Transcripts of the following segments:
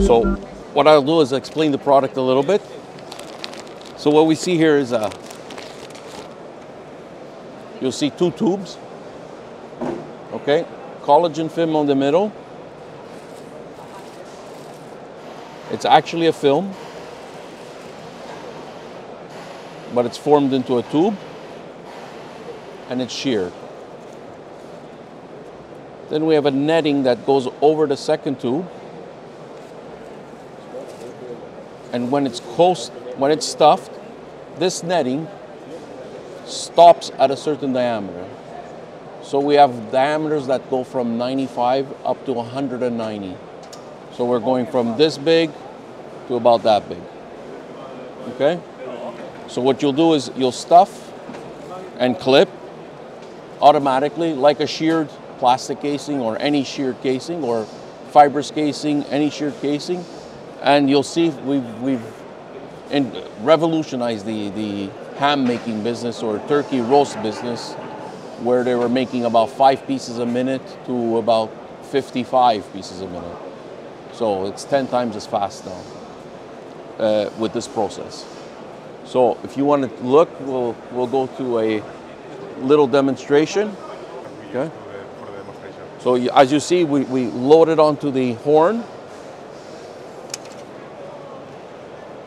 So what I'll do is explain the product a little bit. So what we see here is a, you'll see two tubes, okay? Collagen film on the middle. It's actually a film, but it's formed into a tube and it's sheared. Then we have a netting that goes over the second tube. And when it's close, when it's stuffed, this netting stops at a certain diameter. So we have diameters that go from 95 up to 190. So we're going from this big to about that big. Okay? So what you'll do is you'll stuff and clip automatically like a sheared plastic casing or any sheared casing or fibrous casing, any sheared casing. And you'll see we've, we've revolutionized the, the ham making business or turkey roast business where they were making about five pieces a minute to about 55 pieces a minute. So it's 10 times as fast now uh, with this process. So if you want to look, we'll, we'll go to a little demonstration. Okay. So as you see, we, we load it onto the horn,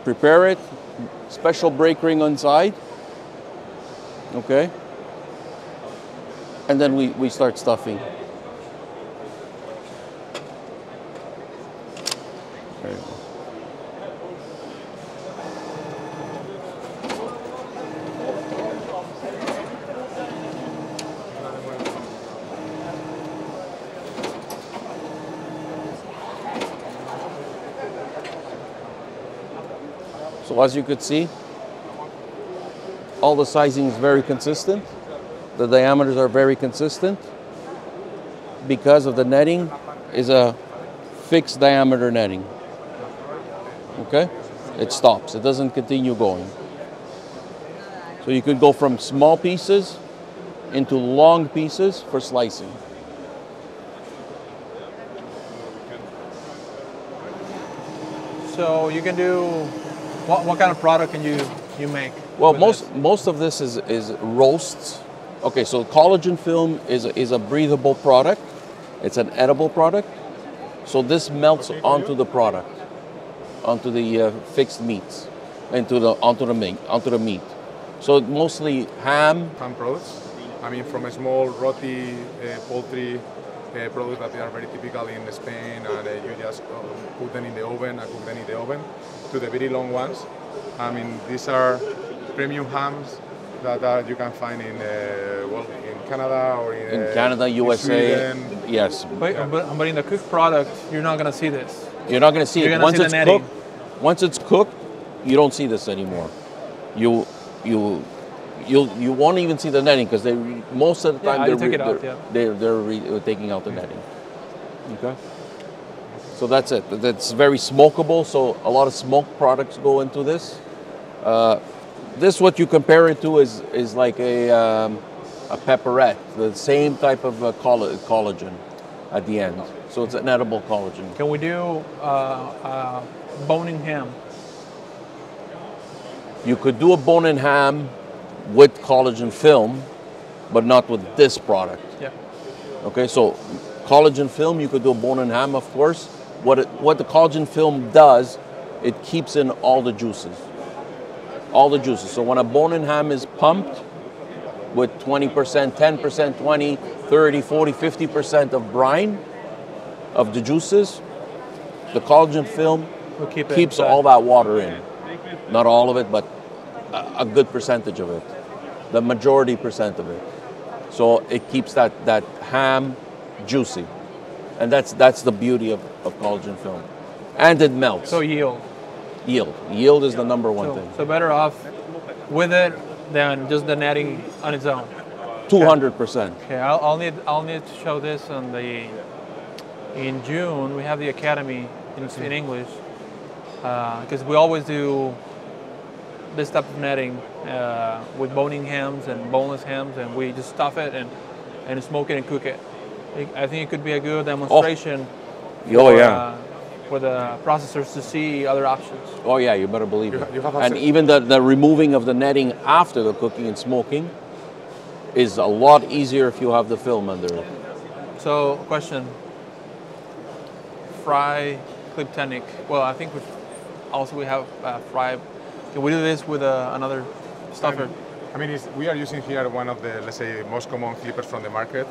prepare it, special brake ring inside, okay? And then we, we start stuffing. As you could see, all the sizing is very consistent. The diameters are very consistent because of the netting is a fixed diameter netting. Okay? It stops. It doesn't continue going. So you could go from small pieces into long pieces for slicing. So you can do what, what kind of product can you you make? Well, most this? most of this is is roasts. Okay, so collagen film is a, is a breathable product. It's an edible product. So this melts onto the product, onto the uh, fixed meats, into the onto the meat, onto the meat. So mostly ham. ham products. I mean, from a small roti uh, poultry uh, products that they are very typical in Spain, and uh, you just uh, put them in the oven and cook them in the oven, to the very long ones. I mean, these are premium hams that uh, you can find in uh, well in Canada or in, In uh, Canada, in USA, Sweden. yes, But, Yeah. but, but in the cooked product, you're not gonna see this. you're not going to see You're it gonna once see it's netting. cooked. Once it's cooked, you don't see this anymore. You you you you won't even see the netting because they most of the time I they're, took re- it out, they're, yeah. they're, they're re- uh, taking out the netting. Okay. So that's it. That's very smokable. So a lot of smoke products go into this. Uh, this what you compare it to is is like a um, a pepperette, the same type of uh, colla- collagen at the end. So it's an edible collagen. Can we do uh, uh, bone-in ham? You could do a bone-in ham with collagen film, but not with this product. Yeah. Okay, so collagen film, you could do a bone-in ham, of course. What it, what the collagen film does, it keeps in all the juices, all the juices. So when a bone-in ham is pumped with 20%, 10%, 20, 30, 40, 50% of brine of the juices, the collagen film We'll keep keeps all that water in. Not all of it, but a, a good percentage of it. The majority percent of it. So it keeps that, that ham juicy. And that's that's the beauty of, of collagen film. And it melts. So yield. yield. Yield is the number one So, thing. so better off with it than just the netting on its own. Two hundred percent. Okay, I'll, I'll need I'll need to show this on the in June. We have the academy in, in English because we always do this type of netting uh, with bone-in hams and boneless hams, and we just stuff it and and smoke it and cook it. I- I think it could be a good demonstration. Oh for, yeah. uh, with the processors to see other options. Oh yeah, you better believe You it. ha- you have and even the, the removing of the netting after the cooking and smoking is a lot easier if you have the film under it. So, question: Fry clip technique. Well, I think we also we have uh, fry. Can we do this with uh, another stuffer? I mean, it's, we are using here one of the, let's say, most common clippers from the market,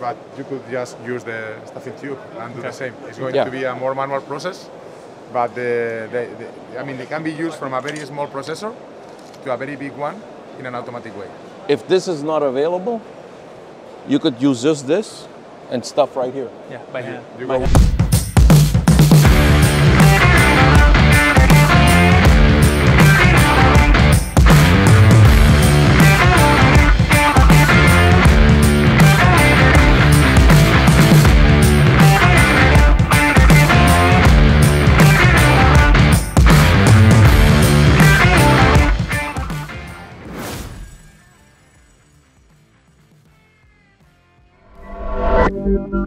but you could just use the stuffing tube and do Okay. the same. It's going Yeah. to be a more manual process, but the, the, the, I mean, they can be used from a very small processor to a very big one in an automatic way. If this is not available, you could use just this and stuff right here. Yeah, by hand. You By